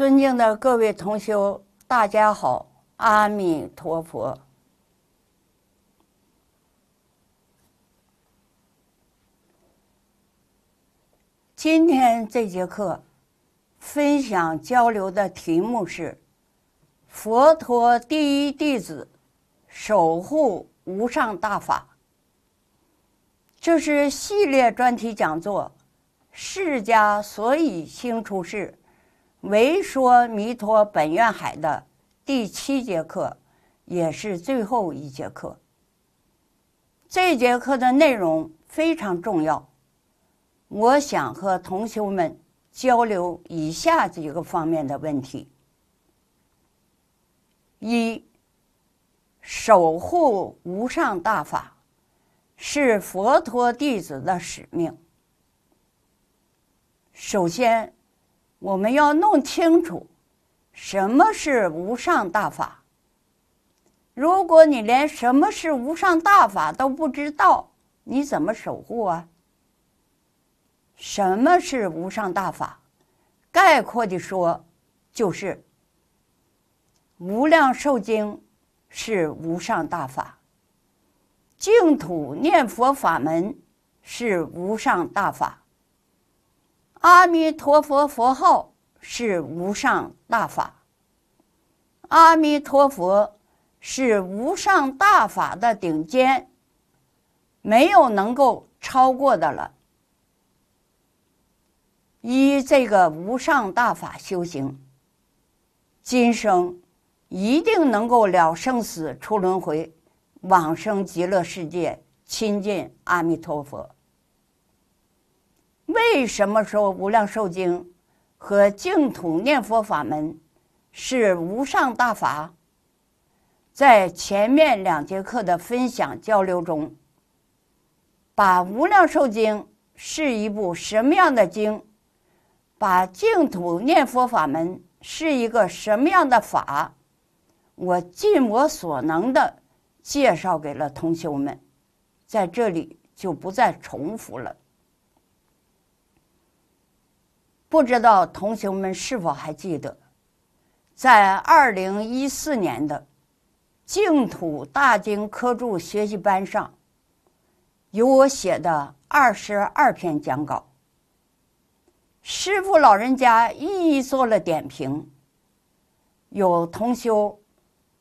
尊敬的各位同修，大家好，阿弥陀佛。今天这节课分享交流的题目是“佛陀第一弟子守护无上大法”，这是系列专题讲座《释迦所以兴出世》。为说弥陀本愿海的第七节课，也是最后一节课。这节课的内容非常重要，我想和同学们交流以下几个方面的问题：一、守护无上大法是佛陀弟子的使命。首先。我们要弄清楚什么是无上大法。如果你连什么是无上大法都不知道，你怎么守护啊？什么是无上大法？概括的说，就是《无量寿经》是无上大法，净土念佛法门是无上大法。阿弥陀佛佛号是无上大法，阿弥陀佛是无上大法的顶尖，没有能够超过的了。依这个无上大法修行，今生一定能够了生死出轮回，往生极乐世界，亲近阿弥陀佛。为什么说《无量寿经》和净土念佛法门是无上大法？在前面两节课的分享交流中，把《无量寿经》是一部什么样的经，把净土念佛法门是一个什么样的法，我尽我所能的介绍给了同学们，在这里就不再重复了。不知道同学们是否还记得，在二零一四年的净土大经科注学习班上，有我写的二十二篇讲稿。师傅老人家一一做了点评。有同修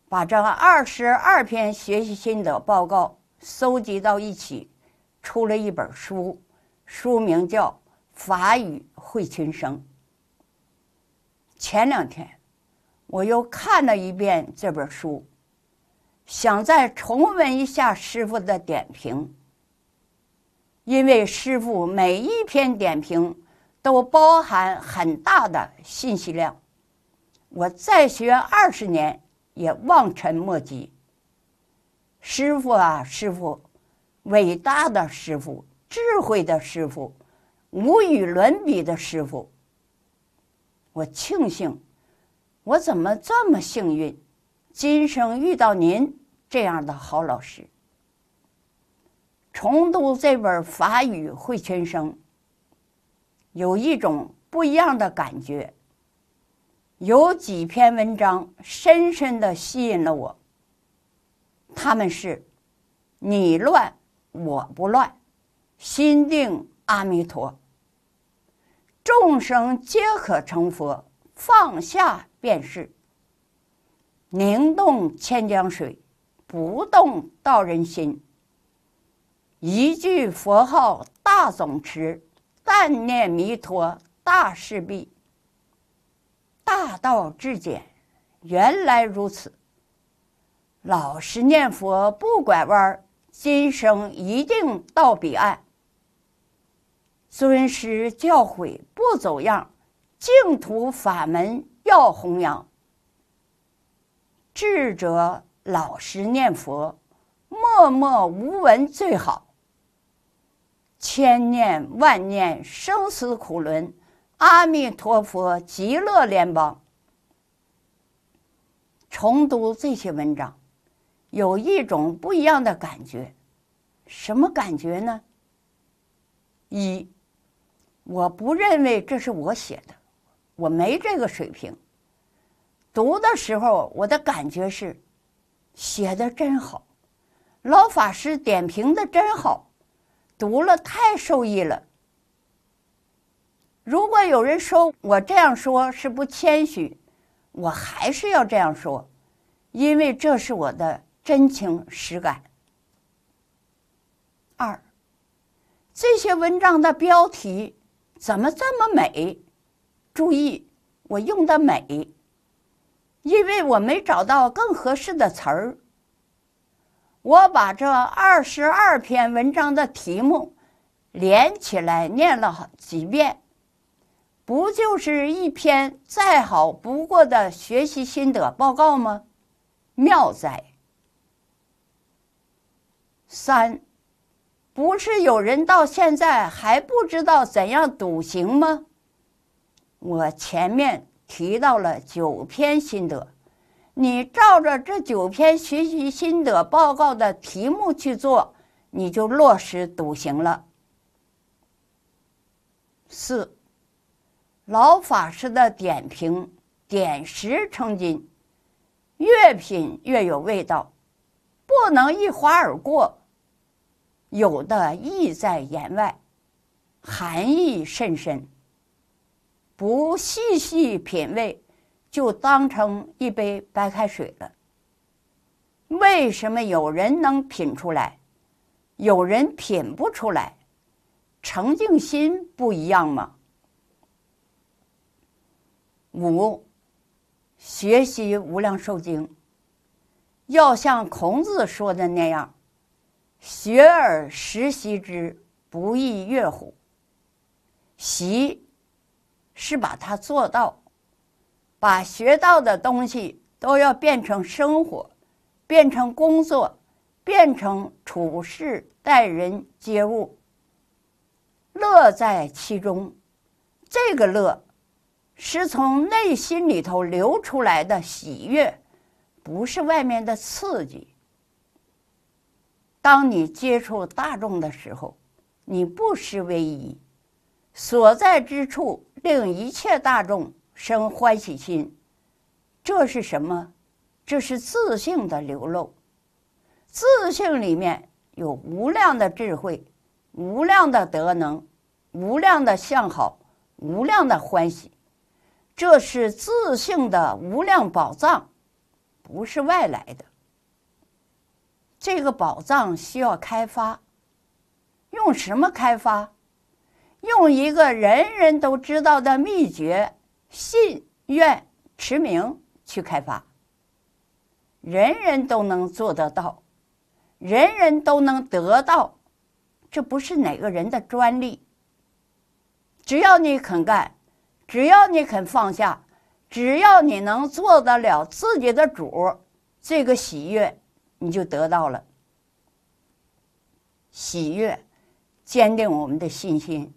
把这二十二篇学习心得报告搜集到一起，出了一本书，书名叫。法语会群生。前两天，我又看了一遍这本书，想再重温一下师傅的点评。因为师傅每一篇点评都包含很大的信息量，我再学二十年也望尘莫及。师傅啊，师傅，伟大的师傅，智慧的师傅。无与伦比的师傅，我庆幸，我怎么这么幸运，今生遇到您这样的好老师。重读这本《法语会全生》，有一种不一样的感觉。有几篇文章深深的吸引了我。他们是：你乱我不乱，心定。阿弥陀，众生皆可成佛，放下便是。宁动千江水，不动道人心。一句佛号大总持，但念弥陀大事毕。大道至简，原来如此。老实念佛不拐弯，今生一定到彼岸。尊师教诲不走样，净土法门要弘扬。智者老实念佛，默默无闻最好。千念万念生死苦轮，阿弥陀佛极乐联邦。重读这些文章，有一种不一样的感觉，什么感觉呢？一。我不认为这是我写的，我没这个水平，读的时候，我的感觉是，写的真好，老法师点评的真好，读了太受益了。如果有人说我这样说是不谦虚，我还是要这样说，因为这是我的真情实感。二，这些文章的标题怎么这么美？注意，我用的“美”。因为我没找到更合适的词儿，我把这二十二篇文章的题目连起来念了几遍，不就是一篇再好不过的学习心得报告吗？妙哉！三，不是有人到现在还不知道怎样笃行吗？我前面。提到了九篇心得，你照着这九篇学习心得报告的题目去做，你就落实笃行了。四，老法师的点评点石成金，越品越有味道，不能一划而过，有的意在言外，含义甚深。不细细品味，就当成一杯白开水了。为什么有人能品出来，有人品不出来？澄净心不一样吗？五，学习《无量寿经》，要像孔子说的那样：“学而时习之，不亦说乎？”习。是把它做到，把学到的东西都要变成生活，变成工作，变成处事待人接物。乐在其中，这个乐是从内心里头流出来的喜悦，不是外面的刺激。当你接触大众的时候，你不失为宜，所在之处。令一切大众生欢喜心，这是什么？这是自性的流露。自性里面有无量的智慧，无量的德能，无量的向好，无量的欢喜。这是自性的无量宝藏，不是外来的。这个宝藏需要开发，用什么开发？用一个人人都知道的秘诀——信愿持名去开发，人人都能做得到，人人都能得到，这不是哪个人的专利。只要你肯干，只要你肯放下，只要你能做得了自己的主，这个喜悦你就得到了。喜悦坚定我们的信心。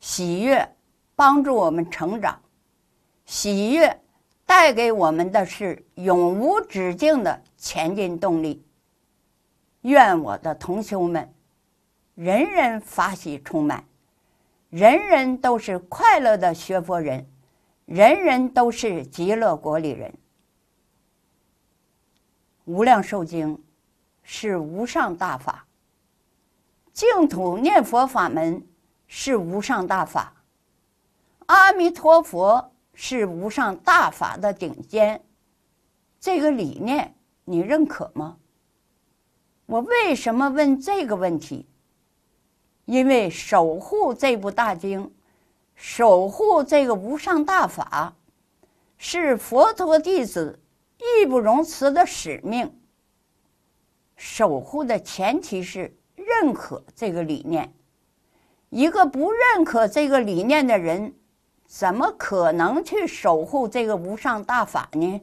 喜悦帮助我们成长，喜悦带给我们的是永无止境的前进动力。愿我的同学们，人人法喜充满，人人都是快乐的学佛人，人人都是极乐国里人。无量寿经是无上大法，净土念佛法门。是无上大法，阿弥陀佛是无上大法的顶尖，这个理念你认可吗？我为什么问这个问题？因为守护这部大经，守护这个无上大法，是佛陀弟子义不容辞的使命。守护的前提是认可这个理念。一个不认可这个理念的人，怎么可能去守护这个无上大法呢？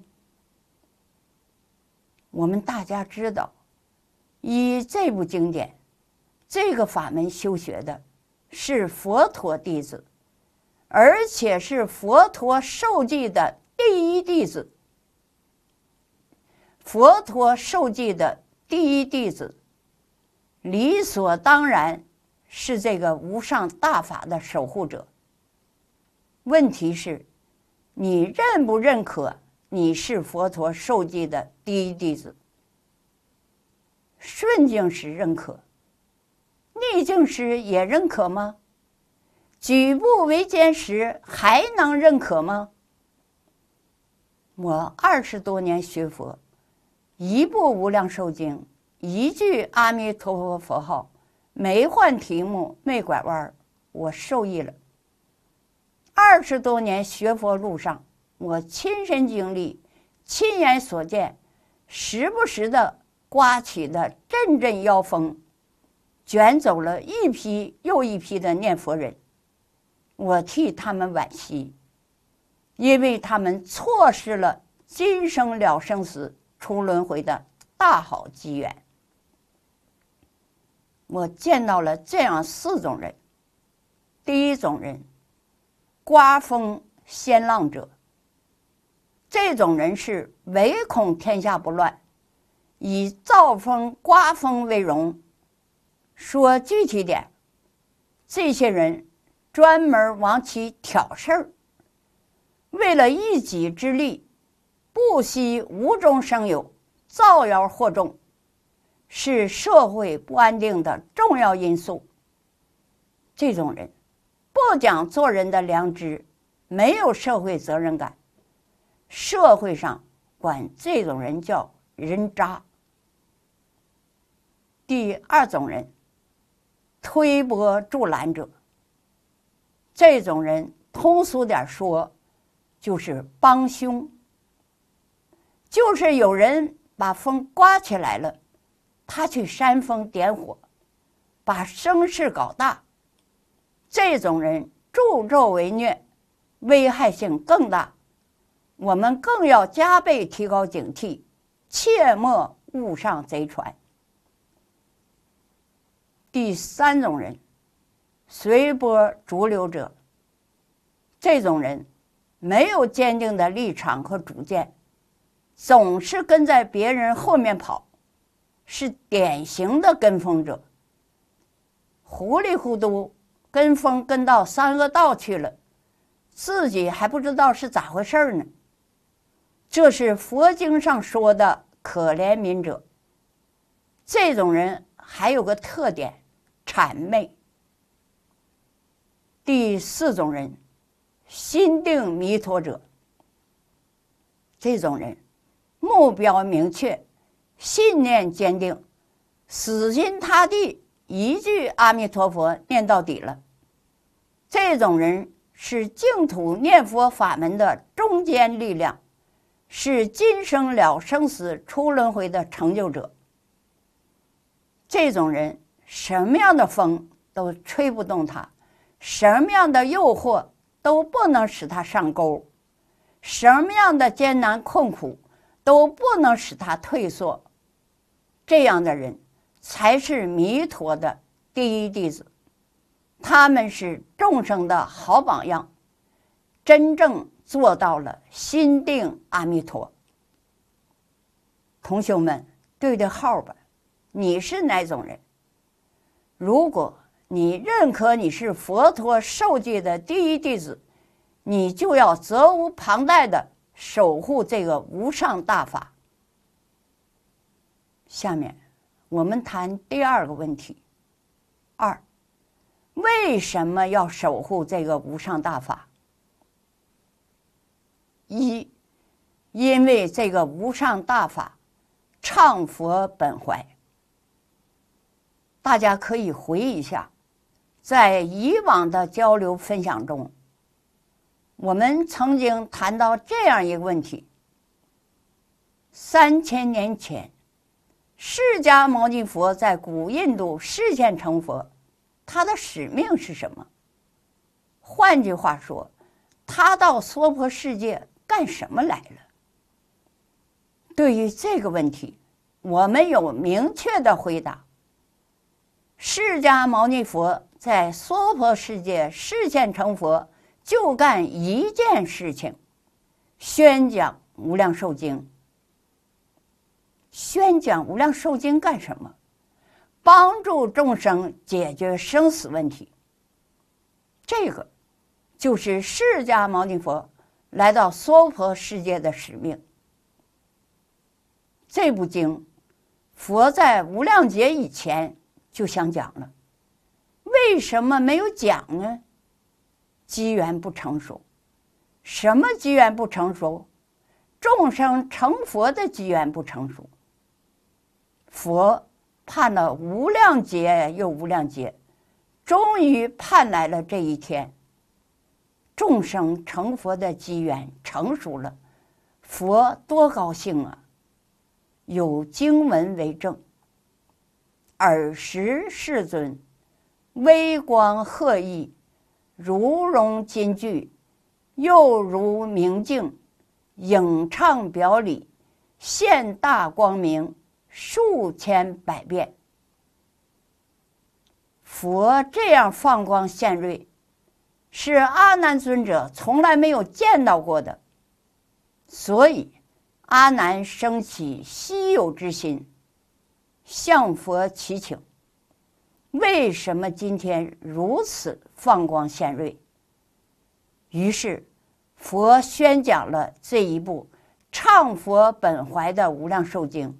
我们大家知道，以这部经典、这个法门修学的，是佛陀弟子，而且是佛陀受记的第一弟子。佛陀受记的第一弟子，理所当然。是这个无上大法的守护者。问题是，你认不认可？你是佛陀受记的第一弟子。顺境时认可，逆境时也认可吗？举步维艰时还能认可吗？我二十多年学佛，一部《无量寿经》，一句阿弥陀佛佛号，没换题目，没拐弯儿我受益了。二十多年学佛路上，我亲身经历、亲眼所见，时不时的刮起的阵阵妖风，卷走了一批又一批的念佛人，我替他们惋惜。因为他们错失了今生了生死、出轮回的大好机缘。我见到了这样四种人：第一种人，刮风掀浪者。这种人是唯恐天下不乱，以造风、刮风为荣。说具体点，这些人专门往起挑事儿。为了一己之利，不惜无中生有，造谣惑众，是社会不安定的重要因素。这种人不讲做人的良知，没有社会责任感，社会上管这种人叫人渣。第二种人，推波助澜者。这种人通俗点说。就是帮凶，就是有人把风刮起来了，他去煽风点火，把声势搞大。这种人助纣为虐，危害性更大。我们更要加倍提高警惕，切莫误上贼船。第三种人，随波逐流者。这种人。没有坚定的立场和主见，总是跟在别人后面跑，是典型的跟风者。糊里糊涂跟风跟到三恶道去了，自己还不知道是咋回事呢。这是佛经上说的可怜悯者。这种人还有个特点，谄媚。第四种人。心定弥陀者，这种人目标明确，信念坚定，死心塌地，一句阿弥陀佛念到底了。这种人是净土念佛法门的中坚力量，是今生了生死、出轮回的成就者。这种人什么样的风都吹不动他，什么样的诱惑。都不能使他上钩，什么样的艰难困苦都不能使他退缩。这样的人才是弥陀的第一弟子，他们是众生的好榜样，真正做到了心定阿弥陀。同学们，对对号吧，你是哪种人？如果。你认可你是佛陀受戒的第一弟子，你就要责无旁贷的守护这个无上大法。下面我们谈第二个问题：二，为什么要守护这个无上大法？一，因为这个无上大法唱佛本怀。大家可以回忆一下。在以往的交流分享中，我们曾经谈到这样一个问题：三千年前，释迦牟尼佛在古印度示现成佛，他的使命是什么？换句话说，他到娑婆世界干什么来了？对于这个问题，我们有明确的回答：释迦牟尼佛。在娑婆世界示现成佛，就干一件事情：宣讲《无量寿经》。宣讲《无量寿经》干什么？帮助众生解决生死问题。这个就是释迦牟尼佛来到娑婆世界的使命。这部经，佛在无量劫以前就想讲了，为什么没有讲呢？机缘不成熟。什么机缘不成熟？众生成佛的机缘不成熟。佛盼了无量劫又无量劫，终于盼来了这一天。众生成佛的机缘成熟了，佛多高兴啊！有经文为证。尔时世尊微光赫熠，如融金具，又如明镜，影畅表里，现大光明，数千百变。佛这样放光现瑞。是阿难尊者从来没有见到过的，所以阿难生起稀有之心，向佛祈请：为什么今天如此放光显瑞？于是佛宣讲了这一部唱佛本怀的无量寿经，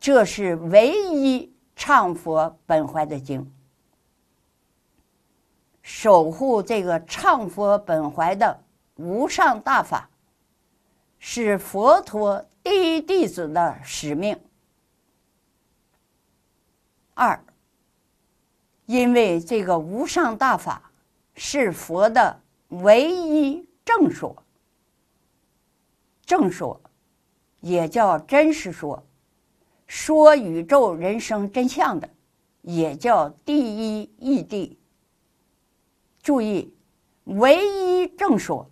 这是唯一唱佛本怀的经。守护这个唱佛本怀的无上大法，是佛陀第一弟子的使命。二，因为这个无上大法是佛的唯一正说，正说也叫真实说，说宇宙人生真相的，也叫第一义谛。注意，唯一正说，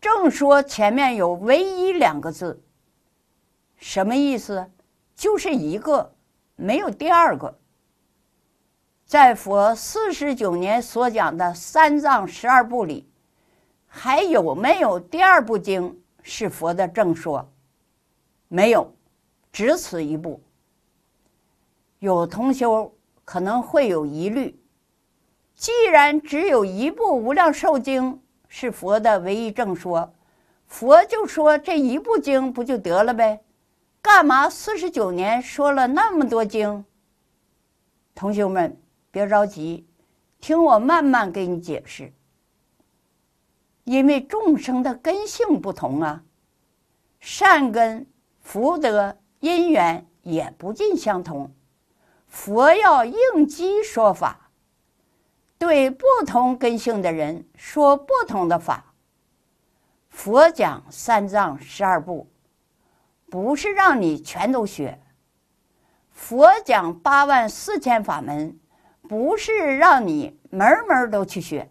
正说前面有“唯一”两个字，什么意思？就是一个，没有第二个。在佛四十九年所讲的三藏十二部里，还有没有第二部经是佛的正说？没有，只此一部。有同修可能会有疑虑。既然只有一部《无量寿经》是佛的唯一正说，佛就说这一部经不就得了呗？干嘛四十九年说了那么多经？同学们别着急，听我慢慢给你解释。因为众生的根性不同啊，善根、福德、因缘也不尽相同，佛要应机说法。对不同根性的人说不同的法。佛讲三藏十二部，不是让你全都学；佛讲八万四千法门，不是让你门门都去学。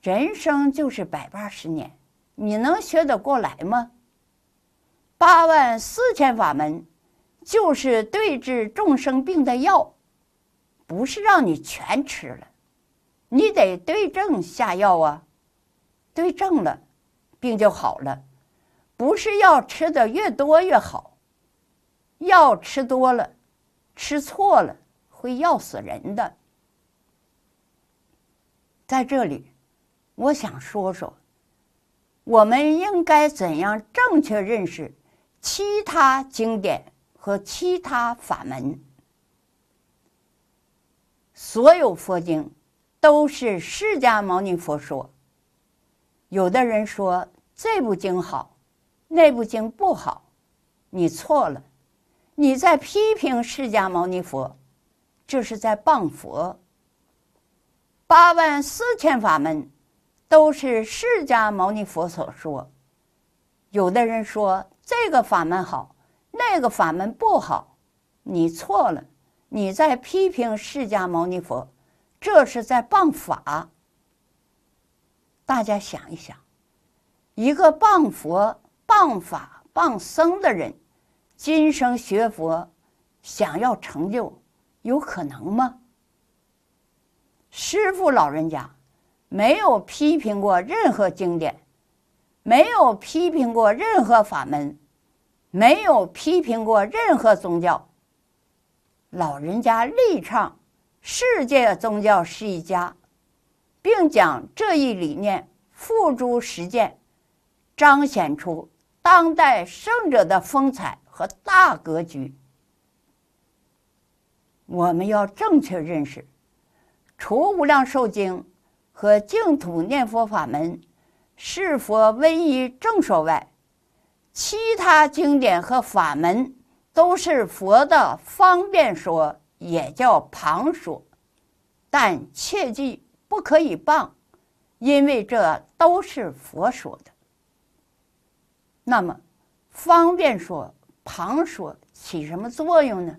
人生就是百八十年，你能学得过来吗？八万四千法门，就是对治众生病的药。不是让你全吃了，你得对症下药啊，对症了，病就好了。不是药吃的越多越好，药吃多了，吃错了会要死人的。在这里，我想说说，我们应该怎样正确认识其他经典和其他法门。所有佛经都是释迦牟尼佛说。有的人说这部经好，那部经不好，你错了，你在批评释迦牟尼佛，这是在谤佛。八万四千法门都是释迦牟尼佛所说。有的人说这个法门好，那个法门不好，你错了。你在批评释迦牟尼佛，这是在谤法。大家想一想，一个谤佛、谤法、谤僧的人，今生学佛，想要成就，有可能吗？师傅老人家没有批评过任何经典，没有批评过任何法门，没有批评过任何宗教。老人家力倡世界宗教是一家，并将这一理念付诸实践，彰显出当代圣者的风采和大格局。我们要正确认识，除《无量寿经》和净土念佛法门是佛唯一正说外，其他经典和法门都是佛的方便说，也叫旁说。但切记不可以谤，因为这都是佛说的。那么，方便说、旁说起什么作用呢？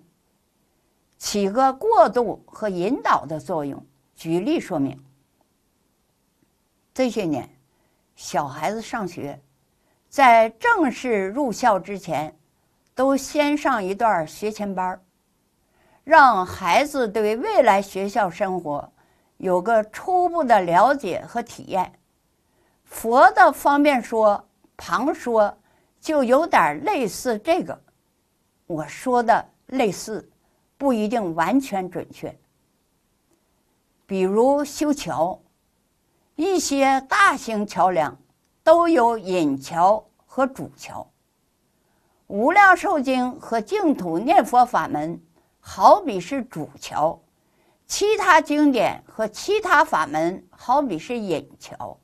起个过渡和引导的作用。举例说明：这些年，小孩子上学，在正式入校之前，都先上一段学前班让孩子对未来学校生活有个初步的了解和体验。佛的方便说、旁说，就有点类似这个。我说的类似。不一定完全准确。比如修桥，一些大型桥梁都有引桥和主桥。无量寿经和净土念佛法门好比是主桥，其他经典和其他法门好比是引桥。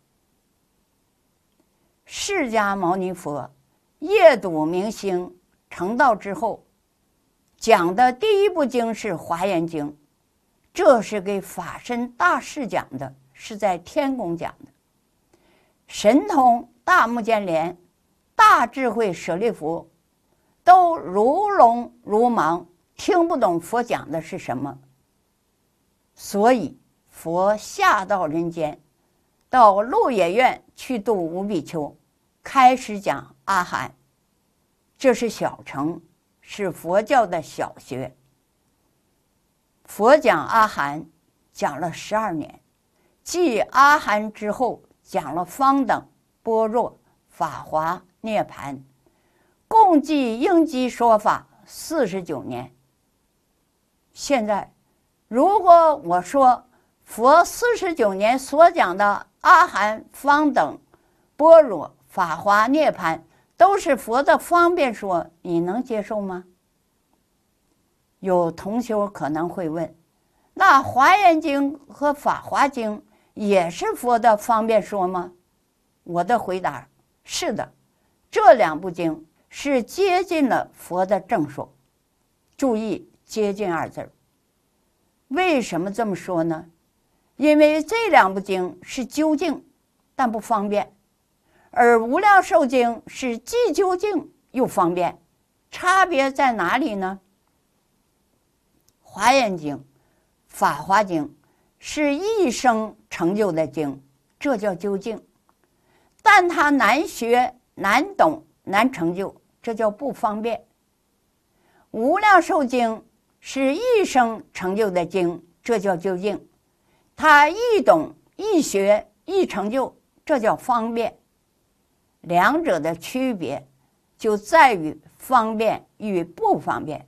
释迦牟尼佛夜睹明星成道之后。讲的第一部经是《华严经》，这是给法身大士讲的，是在天宫讲的。神通大目犍连、大智慧舍利弗都如聋如盲，听不懂佛讲的是什么。所以佛下到人间，到鹿野苑去度五比丘，开始讲阿含，这是小乘。是佛教的小学。佛讲阿含讲了十二年，继阿含之后讲了方等、般若、法华、涅盘，共计应机说法四十九年。现在，如果我说佛四十九年所讲的阿含、方等、般若、法华、涅盘。都是佛的方便说，你能接受吗？有同学可能会问：那《华严经》和《法华经》也是佛的方便说吗？我的回答是的，这两部经是接近了佛的正说。注意“接近”二字。为什么这么说呢？因为这两部经是究竟，但不方便。而《无量寿经》是既究竟又方便，差别在哪里呢？《华严经》《法华经》是一生成就的经，这叫究竟，但它难学、难懂、难成就，这叫不方便。《无量寿经》是一生成就的经，这叫究竟，它易懂、易学、易成就，这叫方便。两者的区别就在于方便与不方便，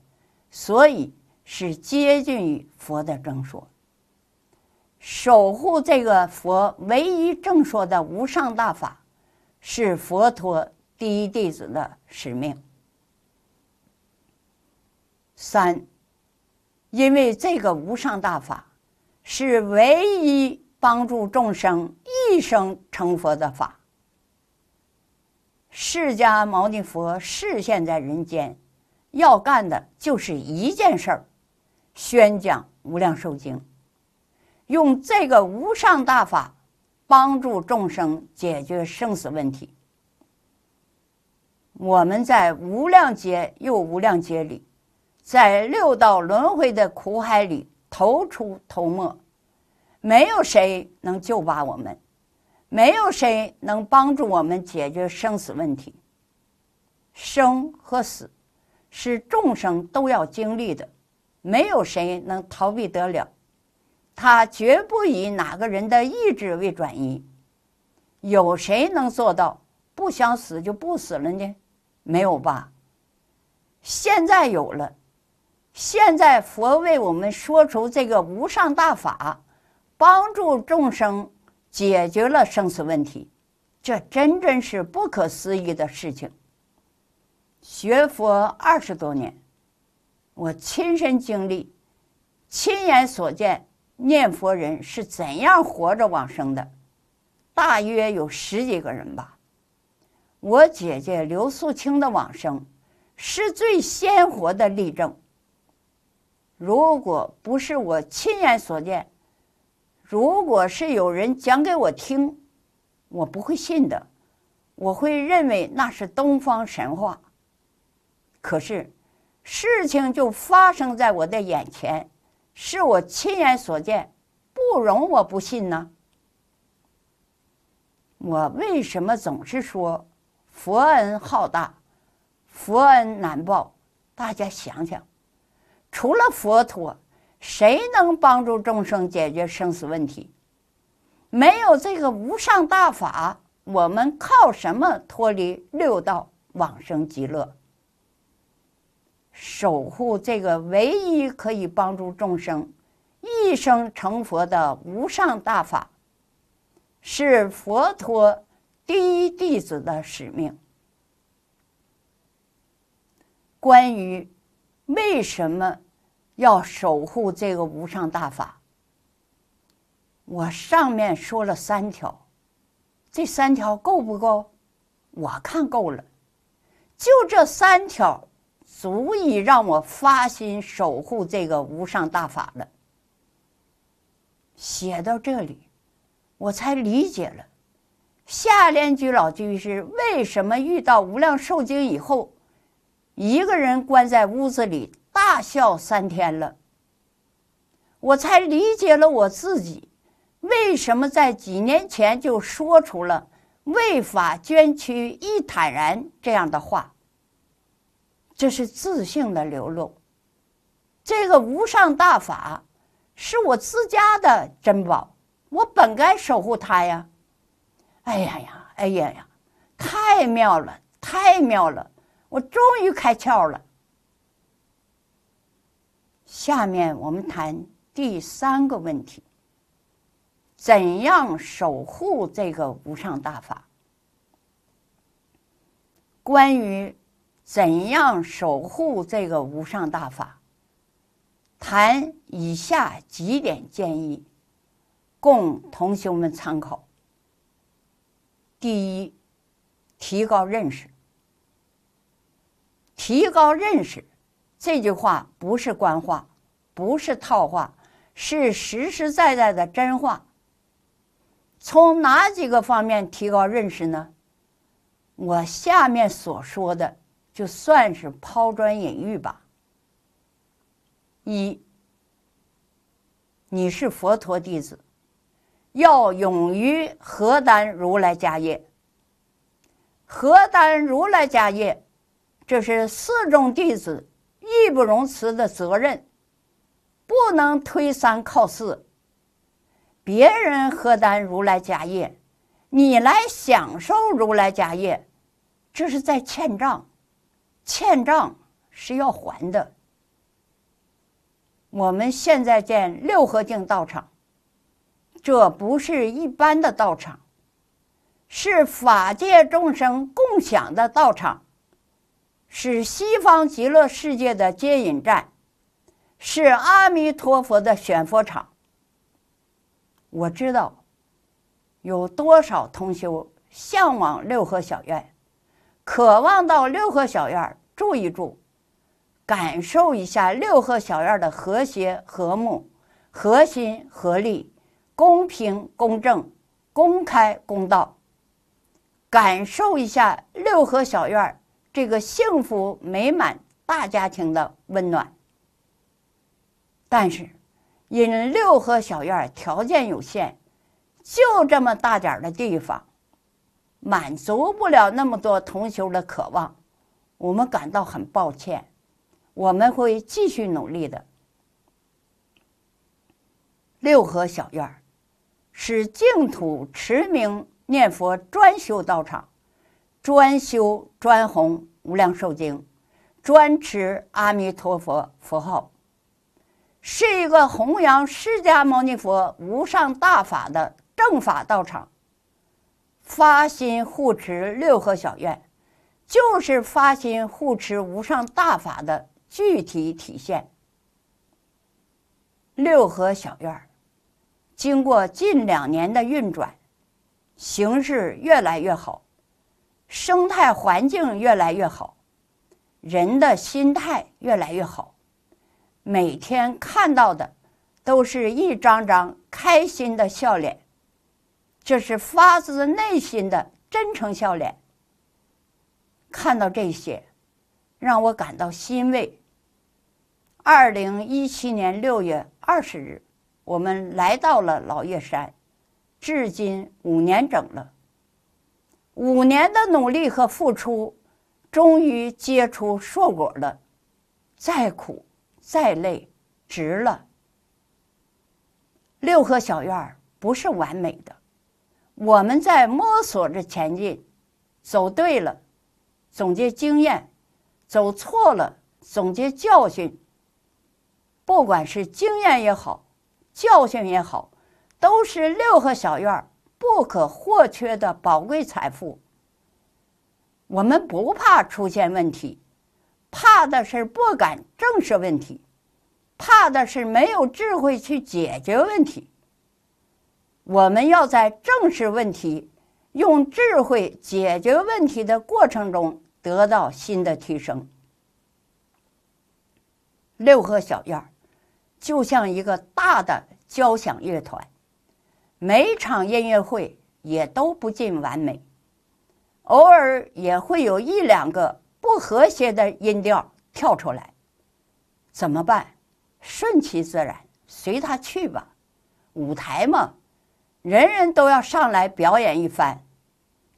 所以是接近于佛的正说。守护这个佛唯一正说的无上大法，是佛陀第一弟子的使命。三，因为这个无上大法是唯一帮助众生一生成佛的法。释迦牟尼佛示现在人间，要干的就是一件事儿：宣讲《无量寿经》，用这个无上大法帮助众生解决生死问题。我们在无量劫又无量劫里，在六道轮回的苦海里头出头没，没有谁能救拔我们。没有谁能帮助我们解决生死问题。生和死是众生都要经历的，没有谁能逃避得了。他绝不以哪个人的意志为转移。有谁能做到不想死就不死了呢？没有吧？现在有了。现在佛为我们说出这个无上大法，帮助众生。解决了生死问题，这真真是不可思议的事情。学佛二十多年，我亲身经历、亲眼所见，念佛人是怎样活着往生的，大约有十几个人吧。我姐姐刘素清的往生，是最鲜活的例证。如果不是我亲眼所见，如果是有人讲给我听，我不会信的，我会认为那是东方神话。可是，事情就发生在我的眼前，是我亲眼所见，不容我不信呢。我为什么总是说佛恩浩大，佛恩难报？大家想想，除了佛陀，谁能帮助众生解决生死问题？没有这个无上大法，我们靠什么脱离六道往生极乐？守护这个唯一可以帮助众生一生成佛的无上大法，是佛陀第一弟子的使命。关于为什么要守护这个无上大法，我上面说了三条，这三条够不够？我看够了，就这三条。足以让我发心守护这个无上大法了。写到这里，我才理解了夏莲居老居士为什么遇到无量寿经以后，一个人关在屋子里大笑三天了。我才理解了我自己为什么在几年前就说出了“为法捐躯亦坦然”这样的话。这是自信的流露，这个无上大法是我自家的珍宝，我本该守护它呀！哎呀呀，哎呀呀，太妙了，太妙了！我终于开窍了。下面我们谈第三个问题：怎样守护这个无上大法？关于。怎样守护这个无上大法？谈以下几点建议，供同学们参考。第一，提高认识。提高认识，这句话不是官话，不是套话，是实实在在的真话。从哪几个方面提高认识呢？我下面所说的。就算是抛砖引玉吧。一，你是佛陀弟子，要勇于何担如来家业。何担如来家业，这是四众弟子义不容辞的责任，不能推三靠四。别人何担如来家业，你来享受如来家业，这是在欠账。欠账是要还的。我们现在建六合境道场，这不是一般的道场，是法界众生共享的道场，是西方极乐世界的接引站，是阿弥陀佛的选佛场。我知道有多少同修向往六合小院。渴望到六合小院住一住，感受一下六合小院的和谐和睦、合心合力、公平公正、公开公道，感受一下六合小院这个幸福美满大家庭的温暖。但是，因六合小院条件有限，就这么大点的地方。满足不了那么多同修的渴望，我们感到很抱歉。我们会继续努力的。六合小院是净土持名念佛专修道场，专修专弘无量寿经，专持阿弥陀佛佛号，是一个弘扬释迦牟尼佛无上大法的正法道场。发心护持六合小院，就是发心护持无上大法的具体体现。六合小院经过近两年的运转，形势越来越好，生态环境越来越好，人的心态越来越好，每天看到的都是一张张开心的笑脸。这是发自内心的真诚笑脸。看到这些，让我感到欣慰。二零一七年六月二十日，我们来到了老叶山，至今五年整了。五年的努力和付出，终于结出硕果了。再苦再累，值了。六合小院不是完美的。我们在摸索着前进，走对了，总结经验；走错了，总结教训。不管是经验也好，教训也好，都是六合小院不可或缺的宝贵财富。我们不怕出现问题，怕的是不敢正视问题，怕的是没有智慧去解决问题。我们要在正视问题、用智慧解决问题的过程中得到新的提升。六合小院就像一个大的交响乐团，每场音乐会也都不尽完美，偶尔也会有一两个不和谐的音调跳出来。怎么办？顺其自然，随他去吧。舞台嘛。人人都要上来表演一番，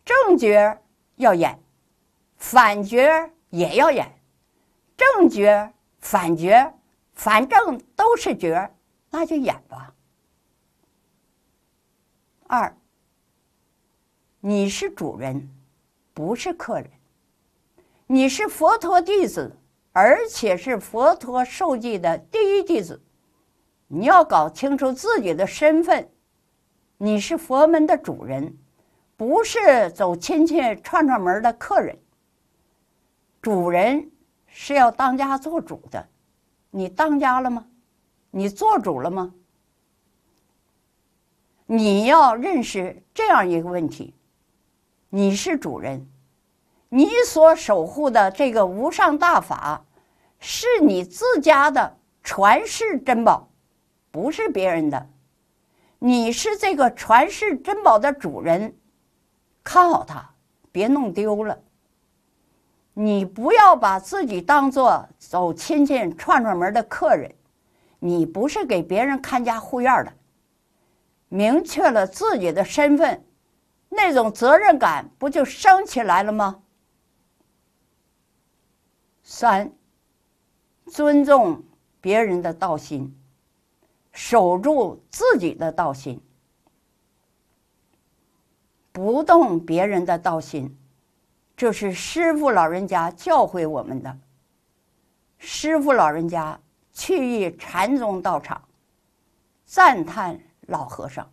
正角要演，反角也要演，正角、反角，反正都是角，那就演吧。二，你是主人，不是客人，你是佛陀弟子，而且是佛陀受记的第一弟子，你要搞清楚自己的身份。你是佛门的主人，不是走亲戚串串门的客人。主人是要当家做主的，你当家了吗？你做主了吗？你要认识这样一个问题：你是主人，你所守护的这个无上大法，是你自家的传世珍宝，不是别人的。你是这个传世珍宝的主人，看好它，别弄丢了。你不要把自己当做走亲戚串串门的客人，你不是给别人看家护院的。明确了自己的身份，那种责任感不就升起来了吗？三，尊重别人的道心。守住自己的道心，不动别人的道心，这是师傅老人家教诲我们的。师傅老人家去意禅宗道场，赞叹老和尚，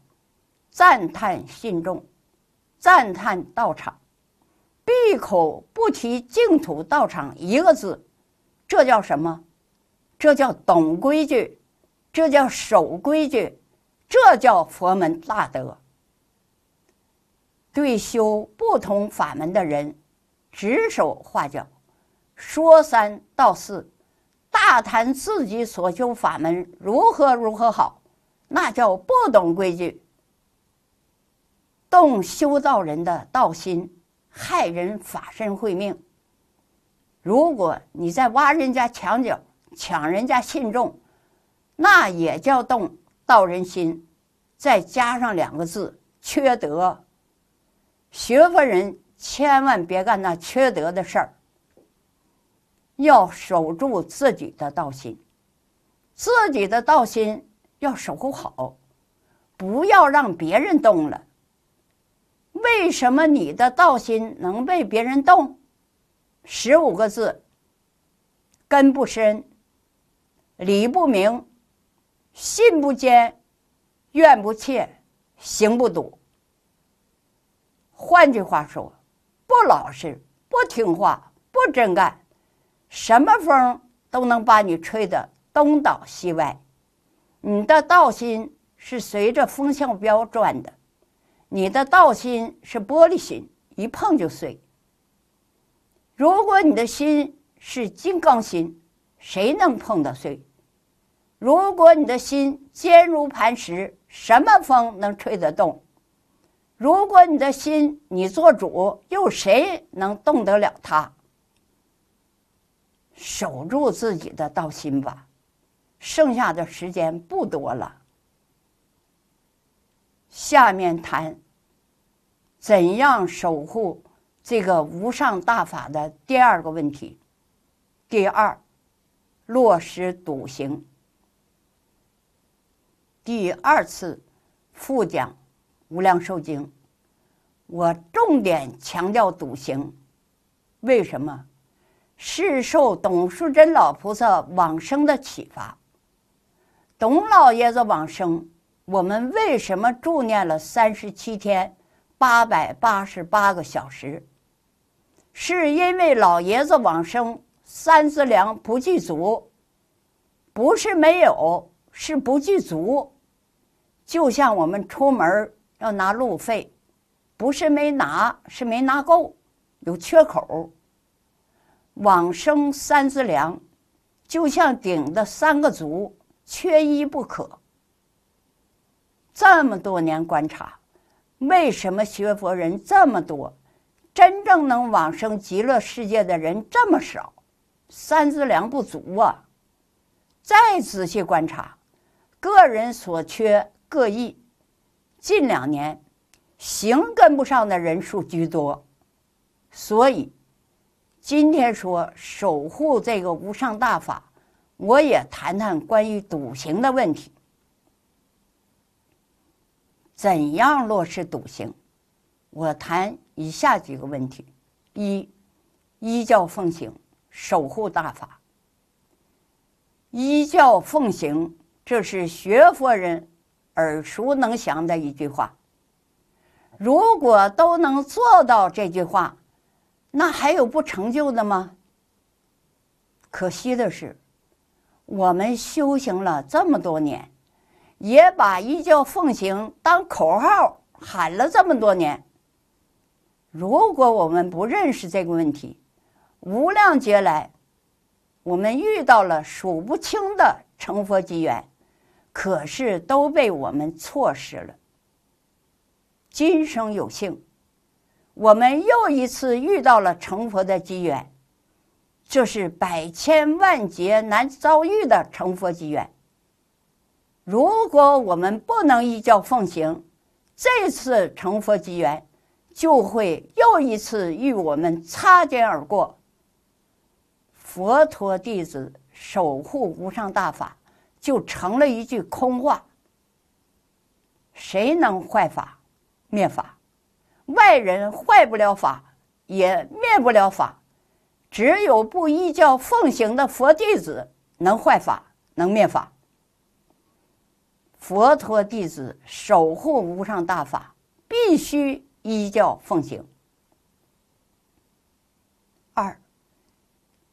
赞叹信众，赞叹道场，闭口不提净土道场一个字，这叫什么？这叫懂规矩。这叫守规矩，这叫佛门大德。对修不同法门的人，指手画脚，说三道四，大谈自己所修法门如何如何好，那叫不懂规矩，动修道人的道心，害人法身慧命。如果你在挖人家墙角，抢人家信众。那也叫动道人心，再加上两个字缺德。学佛人千万别干那缺德的事儿，要守住自己的道心，自己的道心要守护好，不要让别人动了。为什么你的道心能被别人动？十五个字：根不深，理不明。信不坚，怨不切，行不笃。换句话说，不老实、不听话、不真干，什么风都能把你吹得东倒西歪。你的道心是随着风向标转的，你的道心是玻璃心，一碰就碎。如果你的心是金刚心，谁能碰得碎？如果你的心坚如磐石，什么风能吹得动？如果你的心你做主，又谁能动得了它？守住自己的道心吧，剩下的时间不多了。下面谈怎样守护这个无上大法的第二个问题。第二，落实笃行。第二次复讲。无量寿经，我重点强调笃行。为什么？是受董树珍老菩萨往生的启发。董老爷子往生，我们为什么助念了三十七天八百八十八个小时？是因为老爷子往生，三资粮不具足，不是没有，是不具足。就像我们出门要拿路费，不是没拿，是没拿够，有缺口。往生三资粮，就像顶的三个足，缺一不可。这么多年观察，为什么学佛人这么多，真正能往生极乐世界的人这么少？三资粮不足啊！再仔细观察，个人所缺各异。近两年，行跟不上的人数居多，所以今天说守护这个无上大法，我也谈谈关于笃行的问题。怎样落实笃行？我谈以下几个问题：一、依教奉行，守护大法。依教奉行，这是学佛人。耳熟能详的一句话。如果都能做到这句话，那还有不成就的吗？可惜的是，我们修行了这么多年，也把依教奉行当口号喊了这么多年。如果我们不认识这个问题，无量劫来，我们遇到了数不清的成佛机缘。可是都被我们错失了。今生有幸，我们又一次遇到了成佛的机缘，这是百千万劫难遭遇的成佛机缘。如果我们不能依教奉行，这次成佛机缘就会又一次与我们擦肩而过。佛陀弟子守护无上大法。就成了一句空话。谁能坏法、灭法？外人坏不了法，也灭不了法。只有不依教奉行的佛弟子能坏法、能灭法。佛陀弟子守护无上大法，必须依教奉行。二，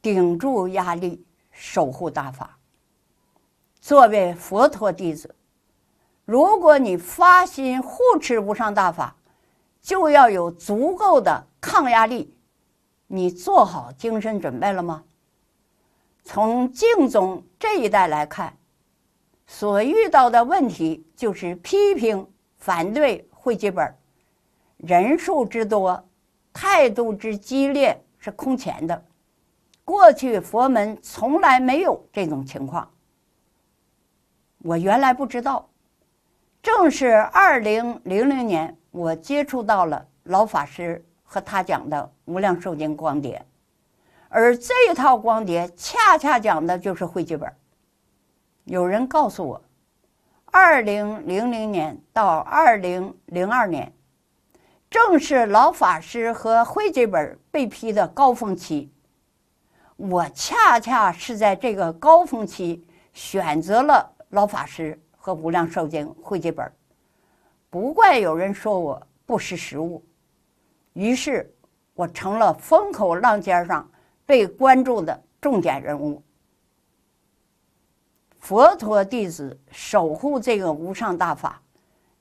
顶住压力，守护大法。作为佛陀弟子，如果你发心护持无上大法，就要有足够的抗压力。你做好精神准备了吗？从净宗这一代来看，所遇到的问题就是批评、反对汇集本，人数之多，态度之激烈是空前的。过去佛门从来没有这种情况。我原来不知道，正是二零零零年，我接触到了老法师和他讲的《无量寿经》光碟，而这套光碟恰恰讲的就是汇集本。有人告诉我，二零零零年到二零零二年，正是老法师和汇集本被批的高峰期。我恰恰是在这个高峰期选择了。老法师和无量寿经汇集本，不怪有人说我不识时务。于是我成了风口浪尖上被关注的重点人物。佛陀弟子守护这个无上大法，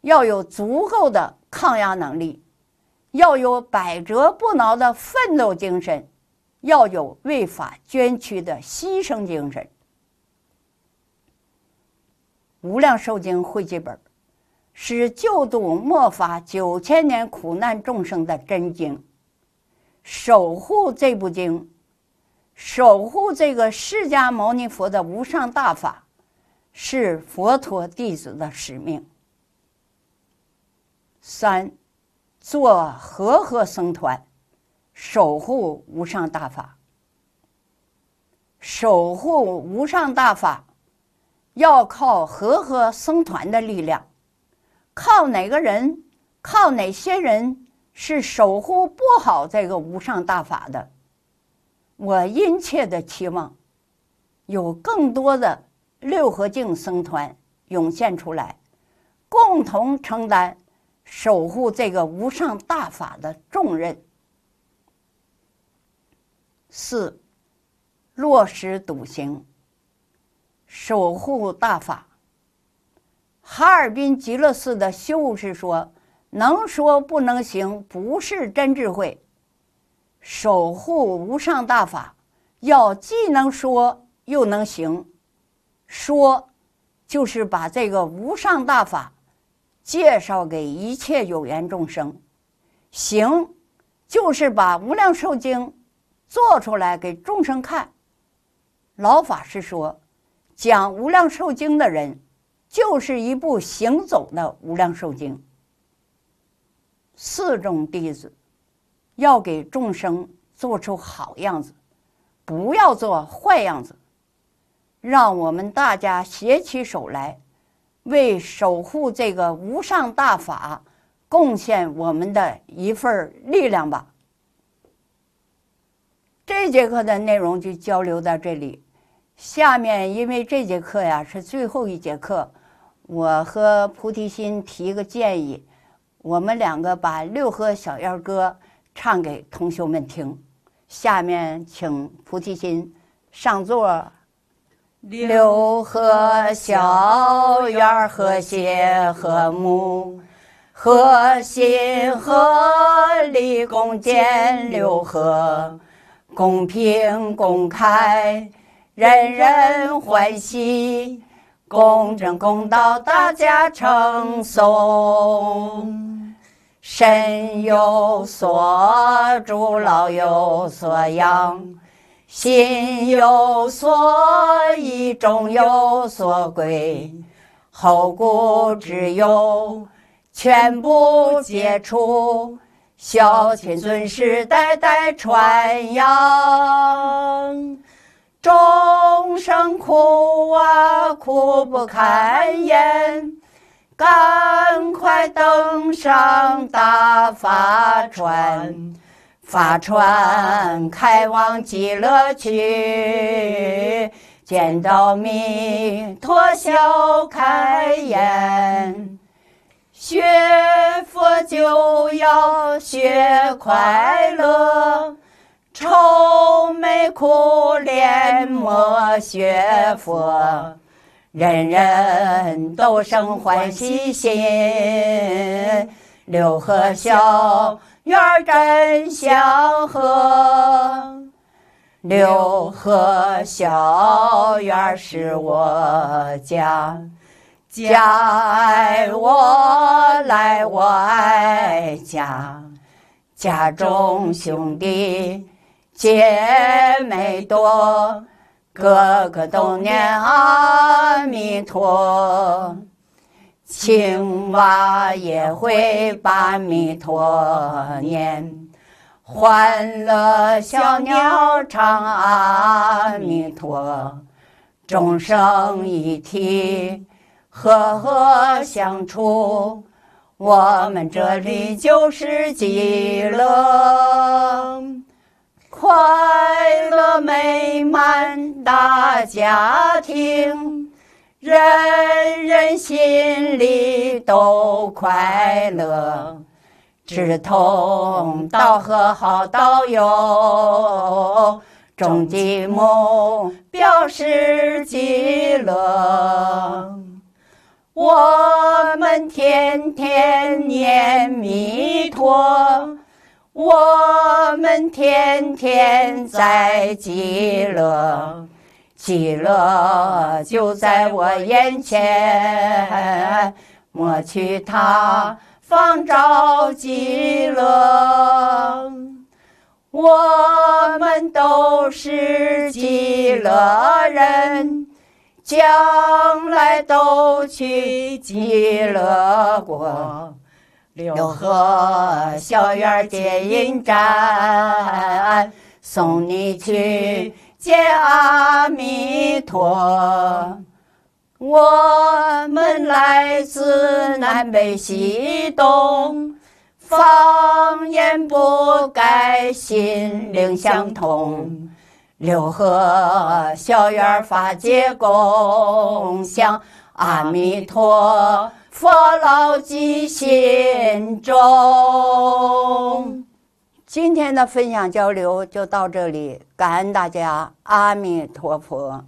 要有足够的抗压能力，要有百折不挠的奋斗精神，要有为法捐躯的牺牲精神。《无量寿经》汇记本是救度末法九千年苦难众生的真经，守护这部经，守护这个释迦牟尼佛的无上大法。是佛陀弟子的使命。三，做和合僧团，守护无上大法。守护无上大法，要靠和合僧团的力量。靠哪个人？靠哪些人是守护不好这个无上大法的？我殷切的期望，有更多的。六合敬僧团涌现出来，共同承担守护这个无上大法的重任。四，落实笃行，守护大法。哈尔滨极乐寺的修士说：“能说不能行，不是真智慧。守护无上大法，要既能说又能行。”说，就是把这个无上大法介绍给一切有缘众生；行，就是把无量寿经做出来给众生看。老法师说，讲无量寿经的人，就是一部行走的无量寿经。四种弟子要给众生做出好样子，不要做坏样子。让我们大家携起手来，为守护这个无上大法，贡献我们的一份力量吧。这节课的内容就交流到这里。下面，因为这节课呀是最后一节课，我和菩提心提个建议，我们两个把六合小燕歌唱给同学们听。下面，请菩提心上座。六合小院和谐和睦，和心合力共建六合，公平公开，人人欢喜，公正公道大家称颂，身有所住，老有所养。心有所依，终有所归，后顾之忧全部解除，孝亲尊师代代传扬。众生苦啊，苦不堪言，赶快登上大法船。法船开往极乐去，见到弥陀笑开颜。学佛就要学快乐，愁眉苦脸莫学佛，人人都生欢喜心，六合小。院真祥和，六合小院是我家，家爱我来我爱家，家中兄弟姐妹多，个个都念阿弥陀。青蛙也会把弥陀念，欢乐小鸟唱阿弥陀，众生一体，和和相处，我们这里就是极乐，快乐美满大家庭。人人心里都快乐，志同道合好道友，终极目标是极乐。我们天天念弥陀，我们天天在极乐。极乐就在我眼前，莫去他方找极乐。我们都是极乐人，将来都去极乐国。六合小院接引站，送你去。见阿弥陀，我们来自南北西东，方言不改，心灵相通。六合小院法界共享，阿弥陀佛牢记心中。今天的分享交流就到这里，感恩大家，阿弥陀佛。